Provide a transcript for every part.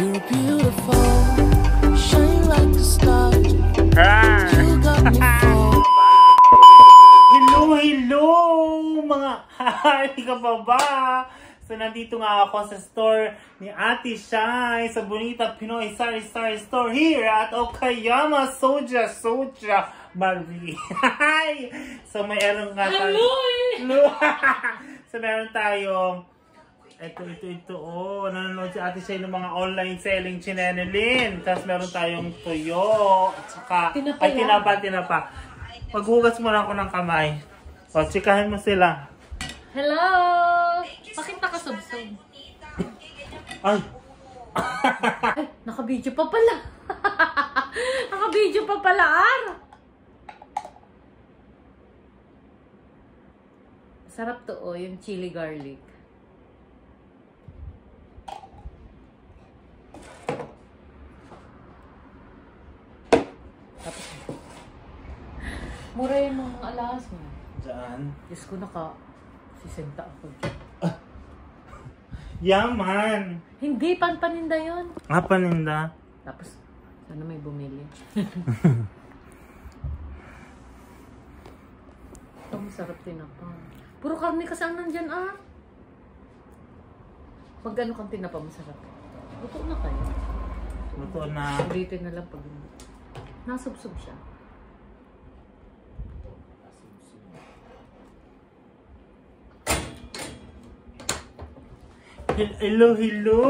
You're beautiful, shine like a star. Ah. You got me Hello, hello mga hari ka pa ba? So, nandito nga ako sa store ni Ate Shai sa Bonita Pinoy Sari Sari Store here at Okayama Soja Soja Barbie. so, mayroon nga tayo. Hello! Eh. so, meron tayong ito, ito, ito, oh, nanonood si Ate Shay ng mga online selling chinenelin. Tapos meron tayong tuyo. At saka, Tinapa ay, tinapa, tinapa. Maghugas muna ako ng kamay. O, tsikahin mo sila. Hello! Bakit nakasubsob? Ay, Ay, naka-video pa pala. naka-video pa pala, Ar. Sarap to, oh, yung chili garlic. Tapos, mura alas mo. dyan. Diyos ko, naka, sisenta ako. Yaman. Hindi, panpaninda yon. Ah, paninda. Tapos, sana may bumili. Ito, masarap tinapa. Puro karne kasi ang nandyan, ah. Pag ano kang tinapa, masarap. Luto na kayo. Luto na. Ulitin na lang pag nasubsob siya. Hello, hello.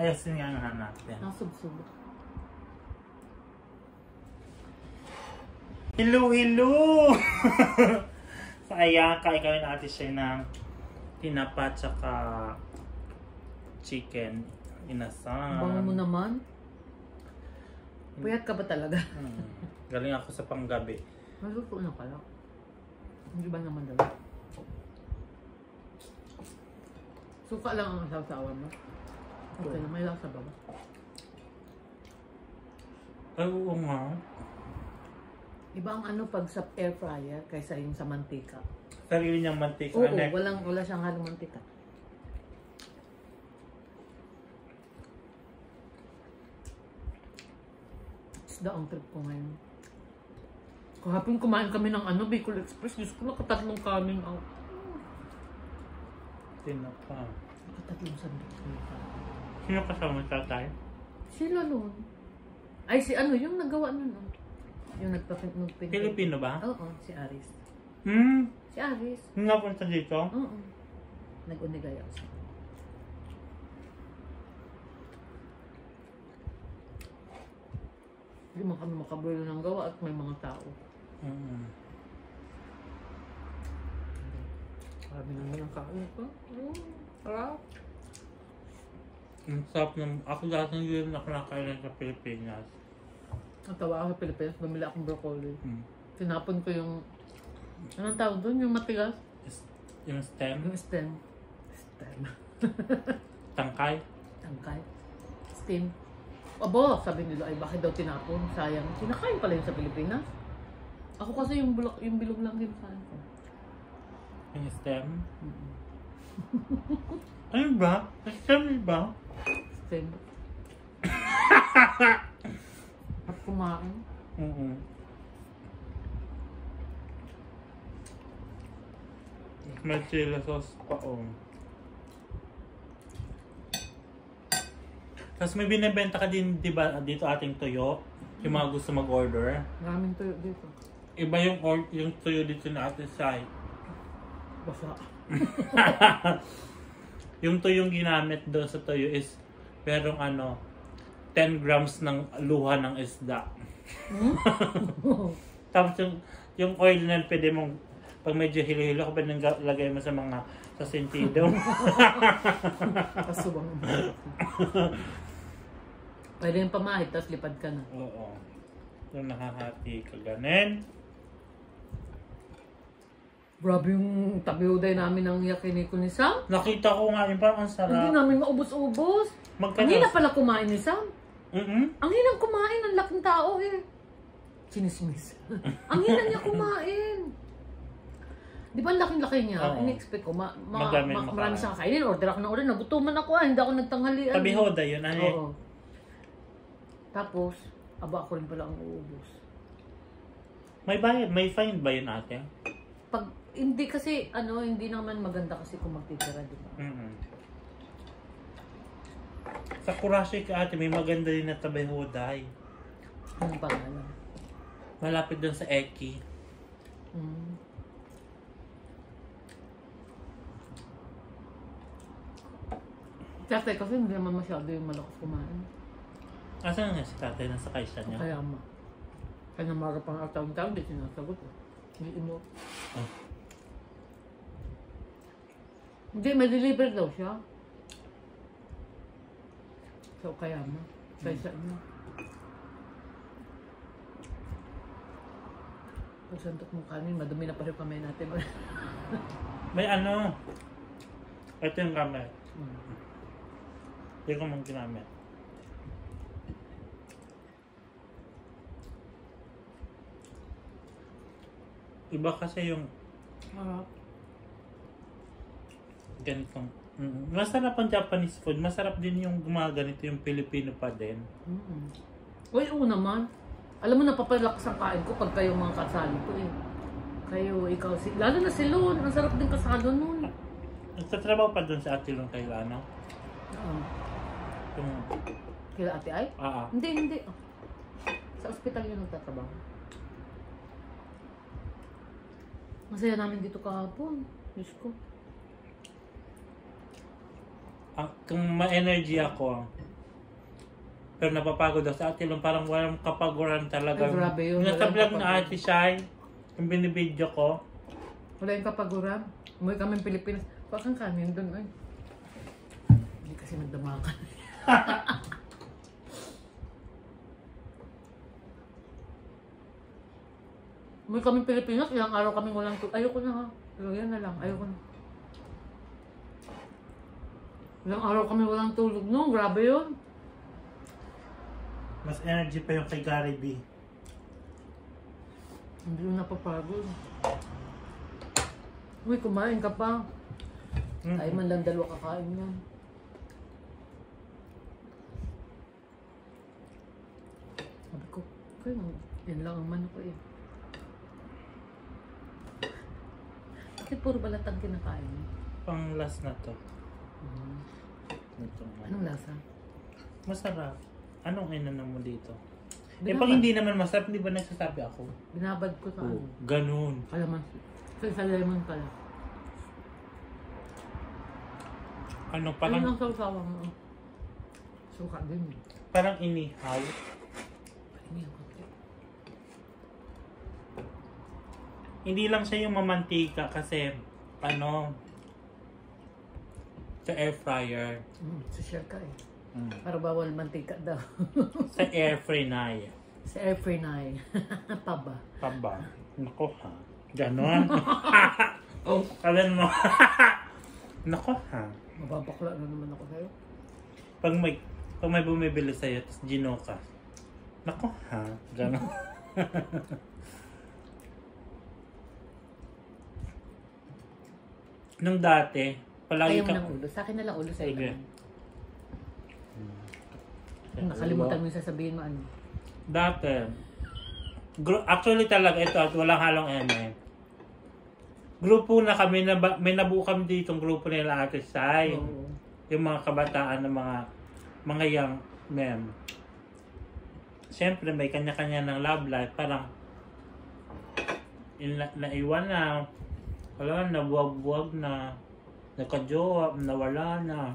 Ayasin nga nga natin. Nasubsob. Hello, hello. so, ayan, kain kami natin siya ng tinapa tsaka chicken inasam. Bango mo naman. Puyat ka ba talaga? Hmm. Galing ako sa panggabi. Maluto na pala. Hindi ba naman daw? Suka lang ang sasawa mo. Okay na, may lasa ba? Ay, oo nga. Iba ang ano pag sa air fryer kaysa yung sa mantika. Sarili niyang mantika. Oo, Anek. walang, wala siyang halong mantika. Isda ang trip ko ngayon. Kahapon kumain kami ng ano, Bicol Express. Diyos ko, nakatatlong coming out. Tinapa. Nakatatlong sandok. Sino kasama sa tatay? Sila nun. Ay, si ano, yung nagawa nun. oh. Yung nagpapin... nagpin- Pilipino ba? Oo, si Aris. Hmm. Si Aris. Yung napunta dito? Oo. Nag-unigay ako sa Hindi mo kami makabuelo ng gawa at may mga tao. Mm. Sabi naman ang kain ko. Mm, sarap. Ang sarap ng... Ako dati hindi rin ako nakailan sa Pilipinas. Natawa ako sa Pilipinas, bumili akong broccoli. Hmm. Tinapon ko yung... Anong tawag doon? Yung matigas? Is- Yung stem, Yung stem. Stem. tangkay. Tangkay. Steam. Abo, sabi nila, ay bakit daw tinapon? Sayang. Kinakain pala yun sa Pilipinas. Ako kasi yung, bulok, yung bilog lang din sa ko. Yung stem. Mm-mm. Ano ba? Stem ba? Stem. At kumain. Oo. May chili sauce pa oh. Tapos may binibenta ka din, di ba, dito ating tuyo? Yung mga gusto mag-order. Maraming tuyo dito. Iba yung, or- yung tuyo dito na ating side. Basa. Yung tuyong ginamit doon sa tuyo is merong ano, 10 grams ng luha ng isda. Hmm? Tapos yung, yung oil na pwede mong, pag medyo hilo-hilo, pwede nang ga- lagay mo sa mga, sa sentido. Kasuwang. Pwede yung pamahit, tapos lipad ka na. Oo. Yung nakahati ka ganin. Grabe yung tabi-uday namin ng yakiniku ni Sam. Nakita ko nga yun, parang ang Hindi sarap. namin maubos-ubos. Ang Magkano? hina pala kumain ni Sam. Mm-mm. Ang hinang kumain, ang laking tao eh. Chinismis. ang hina niya kumain. Di ba ang laking-laki niya? Oo. In-expect ko, ma, ma, Madami ma, marami siyang kainin. Order ako ng order. Nagutuman ako ah. Hindi ako nagtanghalian. Tabi hoda yun, ano. Oo. Tapos, aba ako rin pala ang uubos. May bayad, may fine ba yun ate? Pag Hindi kasi, ano, hindi naman maganda kasi kung magtitira, di ba? Mm-mm. Sa Kurashi ka ate, may maganda din na tabay huday. Anong pangalan? Malapit doon sa Eki. Mm. Tatay kasi hindi naman masyado yung malakas kumain. Asan nga si tatay? Nasa kaisa niya? Kaya ma. Kaya namara pang taon-taon, di sinasagot. eh. Hindi mo. Oh. Hindi, may deliver daw siya. So, kaya ma. Kaya sa inyo. Pag santok mo kanin, madumi na pa rin kamay natin. May ano? Ito yung gamit. Mm. Hindi ko mong ginamit. Iba kasi yung Harap. Ganitong... Mm, masarap ang Japanese food. Masarap din yung gumaganito yung Filipino pa din. Mm-mm. Uy, oo naman. Alam mo, napapalakas ang kain ko pag kayo mga kasali ko eh. Kayo, ikaw, si... lalo na si Lon. Ang sarap din kasalo nun. Nagtatrabaho pa doon sa ate lang kayo ano? Um, Yung... kila ate ay? Ah, ah. Hindi, hindi. Sa ospital yun nagtatrabaho. Masaya namin dito kahapon. Diyos ko. Ang, kung ma-energy ako, pero napapagod ako sa ate lang, parang walang kapaguran talaga. Ay, grabe yun. Yung Walang vlog na ate Shai, yung binibidyo ko, Wala yung kapaguran. Umuwi kami Pilipinas. Pakang kanin doon ay. Hindi kasi nagdamakan. Umuwi kami Pilipinas, ilang araw kami walang tulog. Ayoko na ha. Yan na lang, ayoko na. Ilang araw kami walang tulog no, grabe yun. mas energy pa yung kay Gary B. Hindi yun napapagod. Uy, kumain ka pa. Mm. Ay man lang dalawa kakain yan. Sabi ko, okay, yan lang ang mano ko eh. Bakit puro balatang kinakain mo? Pang last na to. Ito nga. Anong lasa? Masarap. Anong inanong mo dito? Eh Binabad, pag hindi naman masarap, di ba nagsasabi ako? binabad ko sa Oh, ano. ganun. Kalamansi. Sa sa lemon pala. Ano, Ano parang, lang sausawa mo? Suka din eh. parang inihaw. Hindi ako. Hindi lang siya yung mamantika kasi, ano, sa air fryer. Mm, sa share ka eh. Mm. Para bawal mantika daw. Sa air fry sa air fry na. Paba. Pa ba? Nako ha. Ganon. oh, alam mo. Nako ha. Mababakla na naman ako sa'yo. Pag may, pag may bumibili sa'yo, tapos gino ka. Nako ha. Ganon. Nung dati, palagi Ayaw ka... ng ulo. Sa akin na lang ulo sa'yo. Sige. naman. Nakalimutan mo yung sasabihin mo ano. Dati, actually talaga ito at walang halong eme. Grupo na kami, na may nabuo kami dito grupo nila Ate Sai. Oo. Yung mga kabataan ng mga mga young men. Siyempre may kanya-kanya ng love life. Parang ina, naiwan na. Wala na, buwag-buwag na. Nakajowa, nawala na.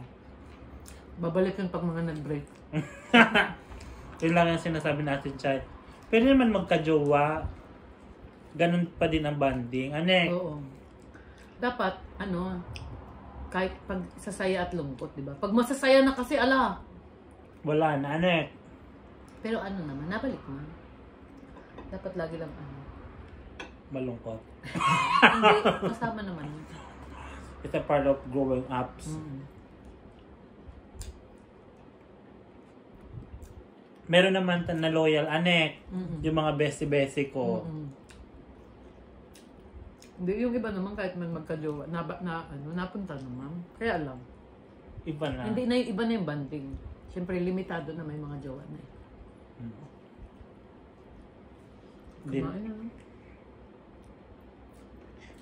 Babalik yun pag mga nag-break. Yun lang yung sinasabi natin, Chay. Pwede naman magka-jowa. Ganun pa din ang banding. Ano eh? Oo. Dapat, ano, kahit pag sasaya at lungkot, di ba? Pag masasaya na kasi, ala. Wala na. Ano eh? Pero ano naman, nabalik na. Dapat lagi lang ano. Malungkot. Hindi, kasama naman yun. It's a part of growing ups. Mm. Meron naman na loyal anek. Mm-mm. Yung mga besti-besti ko. Mm-mm. Hindi, yung iba naman kahit man magka-jowa, na, na, ano, napunta naman. Kaya lang. Iba na. Hindi na yung iba na yung banding. Siyempre, limitado na may mga jowa na eh. Mm. Kumain na.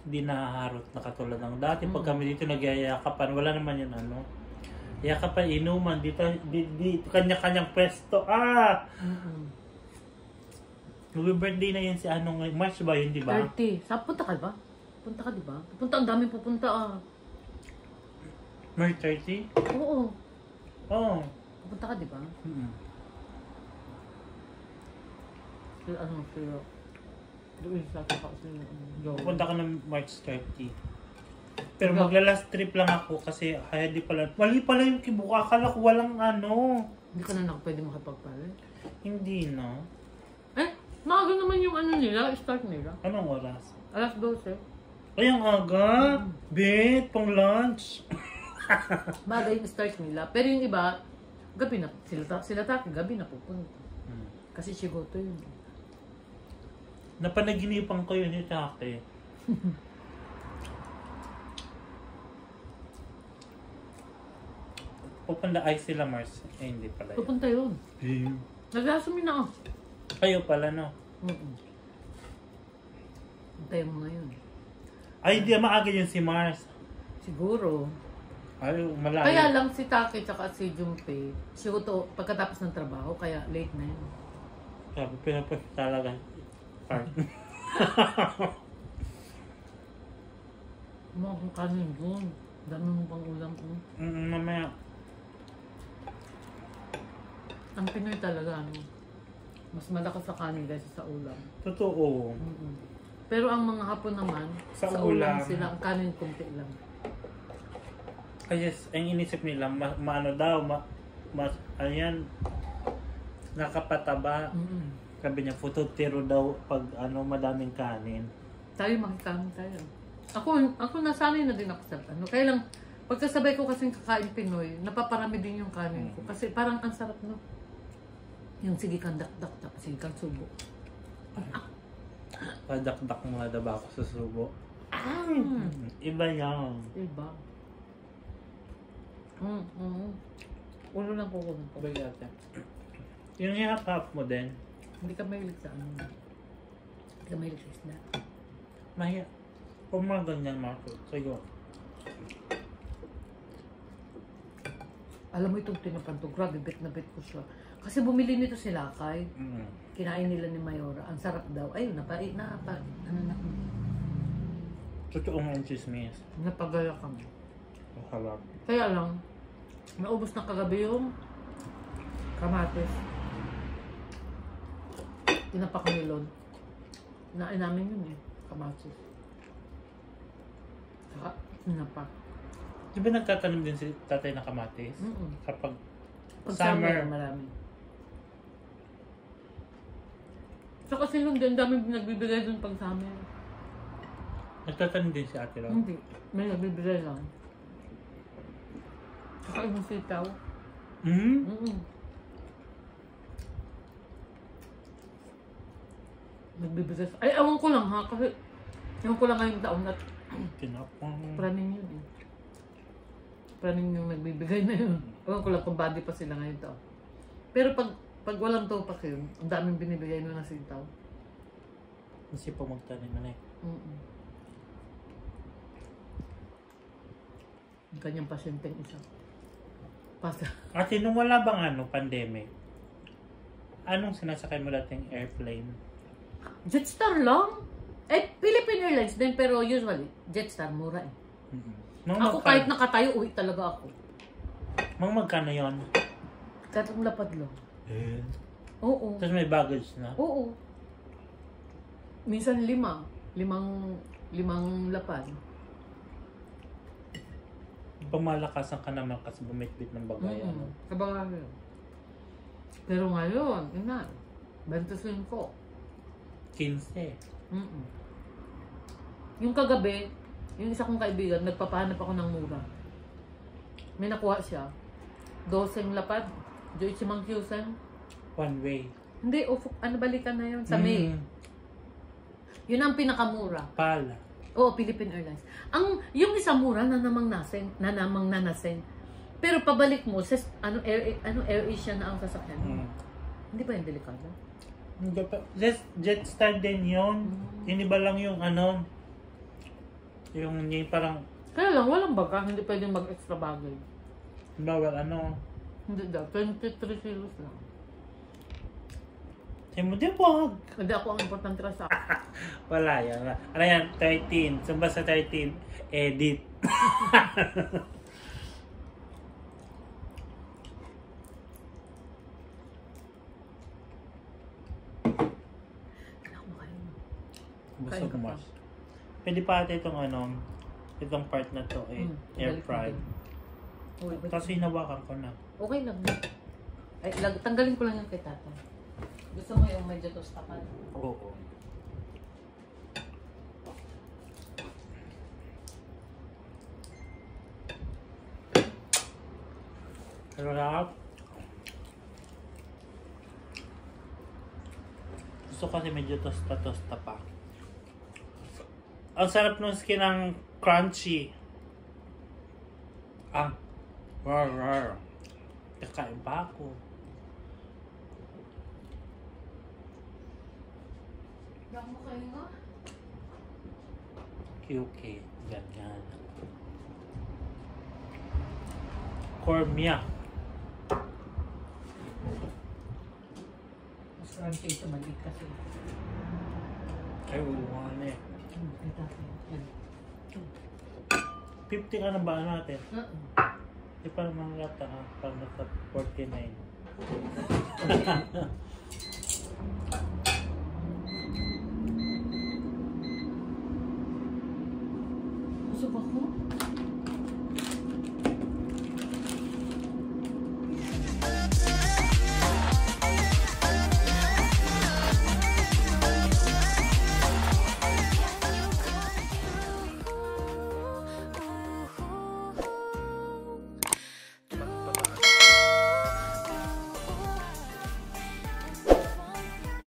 Hindi nahaharot na katulad ng dati. Pag Mm. kami dito nagyayakapan, wala naman yun ano. Yakapan, inuman, dito, di, di, kanya-kanyang pwesto. Ah! Mm-mm. Mag-birthday na yun si ano ngayon. March ba yun, di ba? 30. Sa punta ka ba? Punta ka, di ba? Pupunta, ang daming pupunta ah. March 30? Oo. Oo. Pupunta ka, di ba? Mm. Si ano, si... Doon sa kaka si Joe. Pupunta ka ng March 30. Pero Diba? magla-last trip lang ako kasi ay di pala. Mali pala yung kibuka. Akala ko walang ano. Hindi ka na nak pwede makapagpalit. Hindi na. Eh, maaga naman yung ano nila, start nila. Anong oras? Alas 12. Ay, ang aga. Bet, pang lunch. Maaga yung start nila. Pero yung iba, gabi na, sila, ta- sila taki, gabi na pupunta. Hmm. Kasi Shigoto yun. Napanaginipan ko yun ni Take. Pupunta ay sila Mars. Eh, hindi pala yun. Pupunta yun. Naglasumi na ako. Kayo pala, no? Mm-mm. Antayin mo ngayon. Ay, hindi maaga yun si Mars. Siguro. Ay, malayo. Kaya lang si Taki tsaka si Junpei, Shigoto pagkatapos ng trabaho, kaya late na yun. Sabi, pinapos talaga. Park. Mga kung kanin doon. Dami mo pang ulam ko. mm, mamaya. Ang Pinoy talaga, ano, mas malakas sa kanin kaysa sa ulam. Totoo. Mm-mm. Pero ang mga hapon naman, Sa sa, ulam ulam. sila, ang kanin kunti lang. Kasi ang inisip nila, ma, maano daw, ma, mas, ayan, nakapataba. Mm-mm. Sabi niya, fututiro daw pag ano, madaming kanin. Tayo makikain tayo. Ako, ako nasanay na din ako sa ano. Kaya lang, pagkasabay ko kasing kakain Pinoy, napaparami din yung kanin ko. Kasi parang ang sarap, no? Yung sige kang dakdak, tapos sige kang subo. Padakdak mga daba ako sa subo. Ah, Iba yan. iba. Mm, mm. Ulo lang ko kung Iba yata. Yung hihap mo din, Hindi ka mahilig sa ano. Hindi ka mahilig sa isda. mahiya. Kung mga ganyan, Marco, sa'yo. Alam mo itong tinapan to, grabe, bet na bet ko siya. Kasi bumili nito si Lakay. Mm. Kinain nila ni Mayora. Ang sarap daw. Ayun, napait na apa. Ano na? Totoo nga yung chismis. Napagaya kami. Ang harap. Kaya lang, naubos na kagabi yung kamatis. Tinapak ni Lon. Nain namin yun eh, kamatis. Saka, tinapak. Di ba nagtatanim din si tatay na kamatis? Mm-mm. Kapag Pag Summer. summer, marami. Saka si Lon din, dami nagbibigay dun pag summer. nagtatanim din si ate Ron. Hindi, may nagbibigay lang. Saka yung sitaw. Hmm? Mm-mm. Nagbibigay sa... Ay, awan ko lang ha, kasi... Ewan ko lang ngayong taon at Tinapang. praning yun eh. Praning yung nagbibigay na yun. Ewan ko lang kung body pa sila ngayon taon. Pero pag pag walang topak yun, ang daming binibigay nun na sitaw. Kasi pa magtanim na eh. Mm-mm. Ang kanyang pasyenteng isa. Pasa. Ate, nung wala bang ano, pandemic, anong sinasakay mo dating airplane? Jetstar lang? Eh, Philippine Airlines din, pero usually, Jetstar, mura eh. Mm-mm. Mga Ako magka- kahit nakatayo, uwi talaga ako. Mga magkano yun? Kahit ang lapad lang. Eh. Oo. Tapos may baggage na. Oo. Minsan lima. Limang, limang lapad. Pamalakasan ka naman kasi bumit-bit ng bagay. Mm-mm. Ano? Kabagan yun. Pero ngayon, ina, 25. 15. Mm-mm. Yung kagabi, yung isa kong kaibigan, nagpapahanap ako ng mura. May nakuha siya. Doseng lapad. Joy Chimang Kyusen. One way. Hindi, ufuk, ano balikan na yun? Sa May. Mm. Yun ang pinakamura. Pala. Oo, Philippine Airlines. Ang, yung isa mura na namang nasen, na namang nanasen. Pero pabalik mo, sa, ano, Air, ano, Air Asia na ang sasakyan. Mm. Hindi ba yung delikado? Hindi pa- Jet, Jetstar din yun. Mm. Iniba lang yung ano, Yung, yung parang, Kaya lang, walang baga. Hindi pwedeng mag-extra bagay. bawal ano, Hindi daw. 23 kilos lang. Sabi mo, di wag. Hindi ako ang importante sa akin. Wala yan. Ano yan? 13. Sumba sa 13, edit. Anak mo kayo. Ko ka mas. Pwede pa ata itong ano, itong part na to eh, Hmm, air. Uy, ba't- Kasi hinawakan ko na. Okay lang. Ay, lag, tanggalin ko lang yung kay tata. Gusto mo yung medyo tostakan? Oo. Sarap. Gusto kasi medyo tosta-tosta pa. Ang sarap ng skin ng crunchy. Ah. Rar, rar. Kakain pa ako. Anak mo kayo nga. QK. Ganyan. Cormia. Mas crunchy ito, maliit kasi. Ay, uwa na eh. Hmm, kay tata. Yan. 50 ka na ba natin? Uh-uh. Di pa naman yata ha. Parang nasa 49.